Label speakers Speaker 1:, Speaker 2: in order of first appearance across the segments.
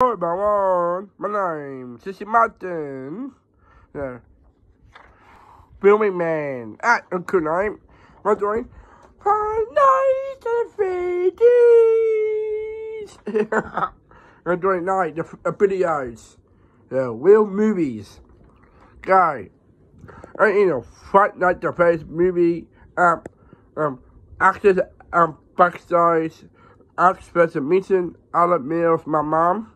Speaker 1: Everyone, my name is Sissy Martin. Yeah. Filming man. At good name. I'm doing at Freddy's. I'm doing night the uh, videos. Yeah, real movies. Guy. And you know, Five Nights at Freddy's movie um um actors um backstage actors meeting other meals my mom.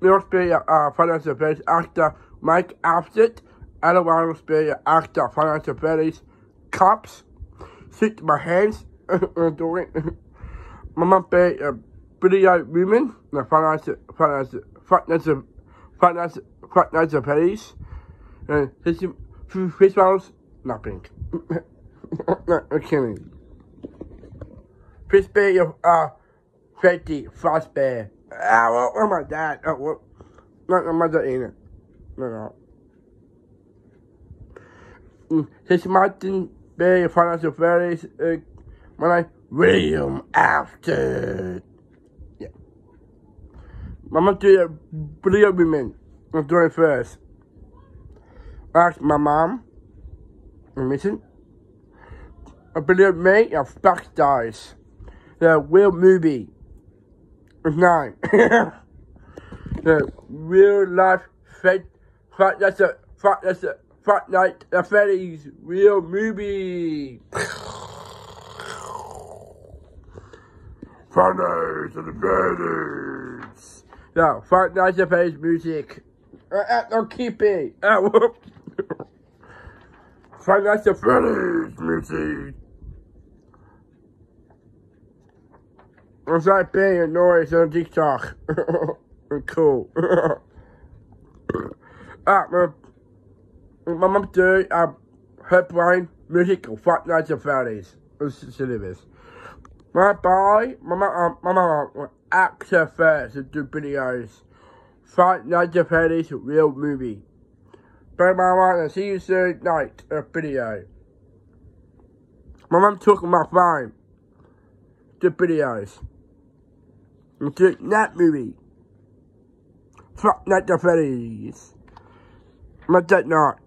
Speaker 1: Meals be uh financial affairs actor Mike Afsit. Otherwise be actor financial affairs cops. Sit my hands doing my mom be a video woman the financial financial financial financial financial affairs. And his his mouth nothing. no, I'm kidding. Fish bear, uh, Freddy, Frost bear. Ah, what, what am I that? Oh, what? No, no, my dad either. No, no. Mm, His Martin Bay, Financial Fairies, uh, when I, William After. Yeah. Mama do a video women. I'm doing first. Ask my mom. I'm missing. I believe me of Backstars. The real movie. It's nine. the real life fate. Fight that's a fight that's a fight night the Freddy's real movie. Fridays and the Freddy's. Yeah, Fight Night at Freddy's music. Uh, uh, no, keep it. Uh, whoop. Fight Night at Freddy's music. Was that being noise on TikTok? cool. ah, my, mum do uh, her brain music or Fight Nights at Freddy's. Silly this. My boy, my mum, my mum, actor first to do videos. Fight Nights at Freddy's real movie. But my mum, see you soon night a video. My mum took my phone. Do videos. Into that movie. Fuck Night at Freddy's. My that not.